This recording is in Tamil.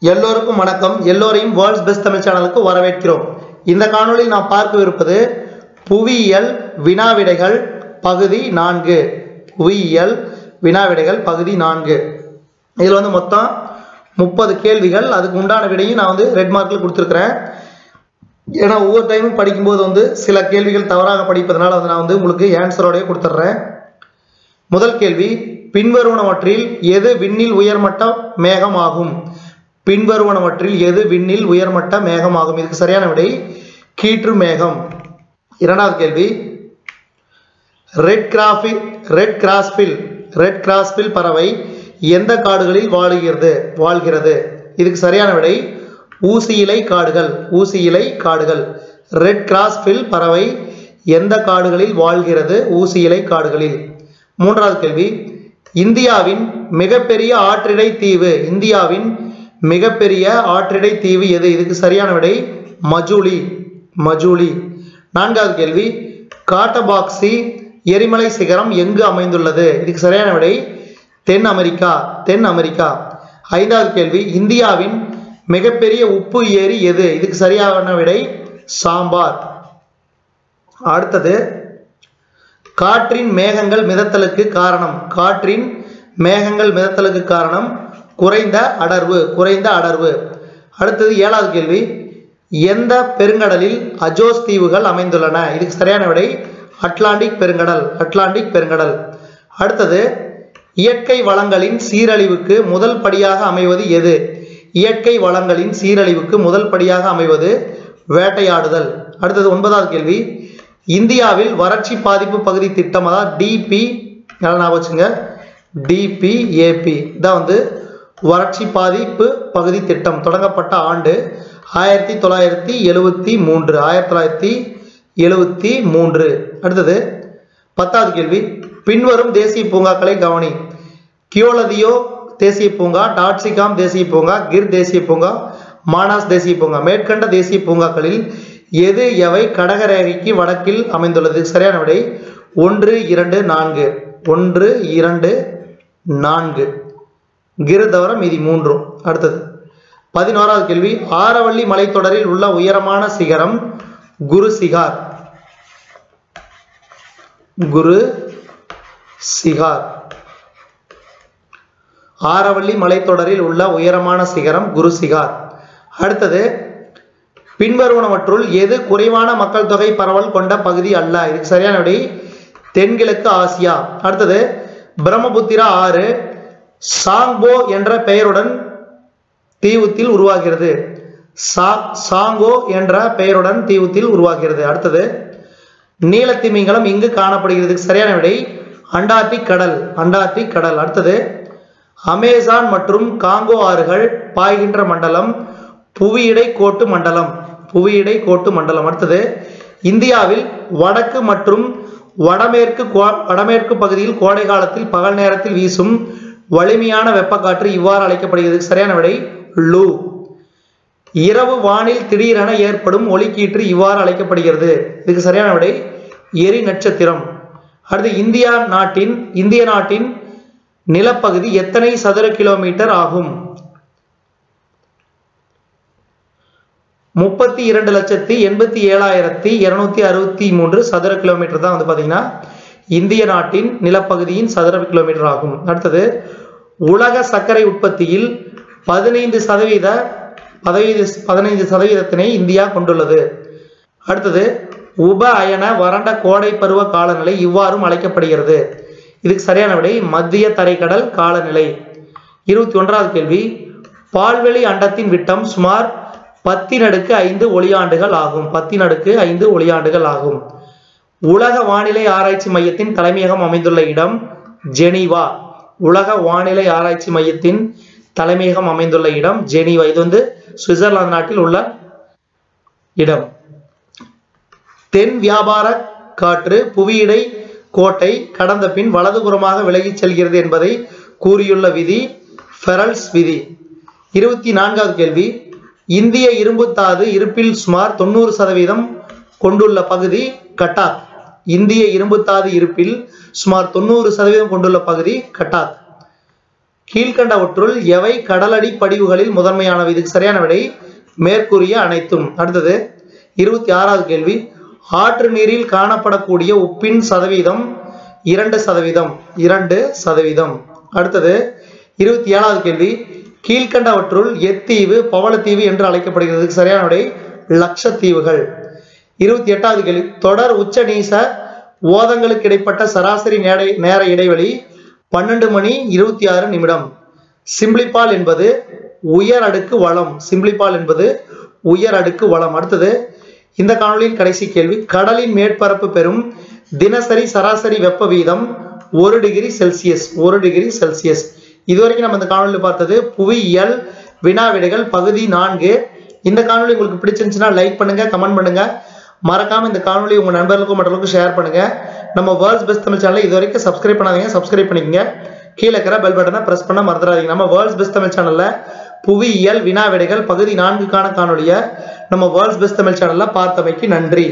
எல்லோருக்கும் வணக்கம். எல்லோரையும் வேர்ல்ட்ஸ் பெஸ்ட் தமிழ் சேனலுக்கு வரவேற்கிறோம். இந்த காணொளியில் நாம் பார்க்கவிருப்பது புவியியல் வினாவிடைகள் பகுதி நான்கு. புவியியல் வினாவிடைகள் பகுதி நான்கு. இதில் வந்து மொத்தம் முப்பது கேள்விகள். அதுக்கு உண்டான விடையும் நான் வந்து ரெட் மார்க்கில் கொடுத்துருக்குறேன். ஏன்னா ஒவ்வொரு டைமும் படிக்கும்போது வந்து சில கேள்விகள் தவறாக படிப்பதனால வந்து நான் வந்து உங்களுக்கு ஆன்சரோடய கொடுத்துட்றேன். முதல் கேள்வி பின்வருவனவற்றில் எது விண்ணில் உயர்மட்ட மேகம் ஆகும்? பின்வருவனவற்றில் எது விண்ணில் உயர்மட்ட மேகம் ஆகும் இதுக்கு சரியான விடை கீற்று மேகம். இரண்டாவது கேள்வி. ரெட் கிராஃபி ரெட் கிராஸ்பில் ரெட் கிராஸ்பில் பறவை எந்த காடுகளில் வாழுகிறது வாழ்கிறது? இதுக்கு சரியான விடை ஊசி இலை காடுகள் ஊசி இலை காடுகள் ரெட் கிராஸ்பில் பறவை எந்த காடுகளில் வாழ்கிறது ஊசி இலை காடுகளில்? மூன்றாவது கேள்வி. இந்தியாவின் மிகப்பெரிய ஆற்றிடை தீவு இந்தியாவின் மிகப்பெரிய ஆற்றிடை தீவு எது? இதுக்கு சரியான விடை மஜூலி மஜூலி. நான்காவது கேள்வி காட்டபாக்சி எரிமலை சிகரம் எங்கு அமைந்துள்ளது? இதுக்கு சரியான விடை தென் அமெரிக்கா தென் அமெரிக்கா. ஐந்தாவது கேள்வி இந்தியாவின் மிகப்பெரிய உப்பு ஏரி எது? இதுக்கு சரியான விடை சாம்பார். அடுத்தது காற்றின் மேகங்கள் மிதத்தலுக்கு காரணம். காற்றின் மேகங்கள் மிதத்தலுக்கு காரணம் குறைந்த அடர்வு குறைந்த அடர்வு. அடுத்தது ஏழாவது கேள்வி. எந்த பெருங்கடலில் அஜோஸ் தீவுகள் அமைந்துள்ளன? இதுக்கு சரியான விடை அட்லாண்டிக் பெருங்கடல் அட்லாண்டிக் பெருங்கடல். அடுத்தது இயற்கை வளங்களின் சீரழிவுக்கு முதல் படியாக அமைவது எது? இயற்கை வளங்களின் சீரழிவுக்கு முதல் படியாக அமைவது வேட்டையாடுதல். அடுத்தது ஒன்பதாவது கேள்வி. இந்தியாவில் வறட்சி பாதிப்பு பகுதி திட்டம் அதாவது டிபி நல்லா ஞாபகம் வச்சுங்க. டிபிஏபி இதான் வந்து வறட்சி பாதிப்பு பகுதி திட்டம் தொடங்கப்பட்ட ஆண்டு ஆயிரத்தி தொள்ளாயிரத்தி எழுவத்தி மூன்று ஆயிரத்தி தொள்ளாயிரத்தி எழுவத்தி மூன்று. அடுத்தது பத்தாவது கேள்வி. பின்வரும் தேசிய பூங்காக்களை கவனி. கியோலதியோ தேசிய பூங்கா டாட்சிகாம் தேசிய பூங்கா கிர் தேசிய பூங்கா மானாஸ் தேசிய பூங்கா. மேற்கண்ட தேசிய பூங்காக்களில் எது எவை கடகரேகைக்கு வடக்கில் அமைந்துள்ளது? சரியான விடை ஒன்று இரண்டு நான்கு. ஒன்று இரண்டு நான்கு. கிரு தவிர மீதி மூன்றும் அடுத்தது. பதினோராவது கேள்வி. ஆரவள்ளி மலைத்தொடரில் உள்ள உயரமான சிகரம் குரு சிகார். குரு சிகார். ஆரவள்ளி மலைத்தொடரில் உள்ள உயரமான சிகரம் குரு சிகார். அடுத்தது. பின்வருவனவற்றுள் எது குறைவான மக்கள் தொகை பரவல் கொண்ட பகுதி அல்ல? இதுக்கு சரியான விடை. தென்கிழக்கு ஆசியா. அடுத்தது. பிரம்மபுத்திரா ஆறு சாங்போ என்ற பெயருடன் தீவுத்தில் உருவாகிறது. சா சாங்கோ என்ற பெயருடன் தீவுத்தில் உருவாகிறது. அடுத்தது நீலத்திமிங்கலம் இங்கு காணப்படுகிறது. சரியான விடை அண்டார்டிக் கடல் அண்டார்டிக் கடல். அடுத்தது அமேசான் மற்றும் காங்கோ ஆறுகள் பாய்கின்ற மண்டலம் புவியிடை கோட்டு மண்டலம் புவியிடை கோட்டு மண்டலம். அடுத்தது இந்தியாவில் வடக்கு மற்றும் வடமேற்கு வடமேற்கு பகுதியில் கோடை காலத்தில் பகல் நேரத்தில் வீசும் வலிமையான வெப்பக்காற்று இவ்வாறு அழைக்கப்படுகிறது. சரியான விடை லூ. இரவு வானில் திடீரென ஏற்படும் ஒளிக்கீற்று இவ்வாறு அழைக்கப்படுகிறது. இதுக்கு சரியான விடை எரி நட்சத்திரம். அடுத்து இந்தியா நாட்டின் இந்திய நாட்டின் நிலப்பகுதி எத்தனை சதுர கிலோமீட்டர் ஆகும்? முப்பத்தி இரண்டு லட்சத்தி எண்பத்தி ஏழாயிரத்தி இருநூத்தி அறுபத்தி மூன்று சதுர கிலோமீட்டர் தான் வந்து பார்த்தீங்கன்னா இந்திய நாட்டின் நிலப்பகுதியின் சதுர கிலோமீட்டர் ஆகும். அடுத்தது உலக சர்க்கரை உற்பத்தியில் பதினைந்து சதவீத பதவீத பதினைந்து சதவீதத்தினை இந்தியா கொண்டுள்ளது. அடுத்தது உப அயன வறண்ட கோடை பருவ காலநிலை இவ்வாறும் அழைக்கப்படுகிறது. இதுக்கு சரியான விடை மத்திய தரைக்கடல் காலநிலை. இருபத்தி ஒன்றாவது கேள்வி பால்வெளி அண்டத்தின் விட்டம் சுமார் பத்தின் அடுக்கு ஐந்து ஒளியாண்டுகள் ஆகும். பத்தின் அடுக்கு ஐந்து ஒளியாண்டுகள் ஆகும். உலக வானிலை ஆராய்ச்சி மையத்தின் தலைமையகம் அமைந்துள்ள இடம் ஜெனீவா. உலக வானிலை ஆராய்ச்சி மையத்தின் தலைமையகம் அமைந்துள்ள இடம் ஜெனீவா. இது வந்து சுவிட்சர்லாந்து நாட்டில் உள்ள இடம். தென் வியாபார காற்று புவியிடை கோட்டை கடந்த பின் வலதுபுறமாக விலகிச் செல்கிறது என்பதை கூறியுள்ள விதி ஃபெரல்ஸ் விதி. இருபத்தி நான்காவது கேள்வி. இந்திய இரும்புத்தாது இருப்பில் சுமார் தொண்ணூறு சதவீதம் கொண்டுள்ள பகுதி கட்டாக் இந்திய இரும்புத்தாது இருப்பில் சுமார் தொண்ணூறு சதவீதம் கொண்டுள்ள பகுதி கட்டாத். கீழ்கண்டவற்றுள் எவை கடலடி படிவுகளில் முதன்மையானவை? இதுக்கு சரியான விடை மேற்கூறிய அனைத்தும். அடுத்தது இருபத்தி ஆறாவது கேள்வி. ஆற்று நீரில் காணப்படக்கூடிய உப்பின் சதவீதம் இரண்டு சதவீதம் இரண்டு சதவீதம். அடுத்தது இருபத்தி ஏழாவது கேள்வி. கீழ்கண்டவற்றுள் எத்தீவு பவளத்தீவு என்று அழைக்கப்படுகிறது. சரியான விடை லட்சத்தீவுகள். இருபத்தி எட்டாவது கேள்வி. தொடர் உச்ச நீச ஓதங்களுக்கு இடைப்பட்ட சராசரி நேர நேர இடைவெளி பன்னெண்டு மணி இருபத்தி ஆறு நிமிடம். சிம்பிளிபால் என்பது உயர் அடுக்கு வளம். சிம்பிளிபால் என்பது உயர் அடுக்கு வளம். அடுத்தது இந்த காணொளியின் கடைசி கேள்வி. கடலின் மேற்பரப்பு பெறும் தினசரி சராசரி வெப்ப வீதம் ஒரு டிகிரி செல்சியஸ். ஒரு டிகிரி செல்சியஸ். இதுவரைக்கும் நம்ம இந்த காணொலியில் பார்த்தது புவியியல் வினாவிடைகள் பகுதி நான்கு. இந்த காணொளி உங்களுக்கு பிடிச்சிருந்துச்சுன்னா லைக் பண்ணுங்க கமெண்ட் பண்ணுங்க. மறக்காம இந்த காணொலி உங்க நண்பர்களுக்கும் மற்றவங்களுக்கும் ஷேர் பண்ணுங்க. நம்ம வேர்ல்ட்ஸ் பெஸ்ட் தமிழ் சேனலை இது வரைக்கும் சப்ஸ்கிரைப் பண்ணாதீங்க சப்ஸ்கிரைப் பண்ணிக்கங்க. கீழே இருக்கிற பெல் பட்டனை பிரஸ் பண்ண மறந்துடாதீங்க. நம்ம வேர்ல்ட்ஸ் பெஸ்ட் தமிழ் சேனல்ல புவியியல் வினா விடைகள் பகுதி நான்குக்கான காணொலியை நம்ம வேர்ல்ட்ஸ் பெஸ்ட் தமிழ் சேனல்ல பார்த்தமைக்கு நன்றி.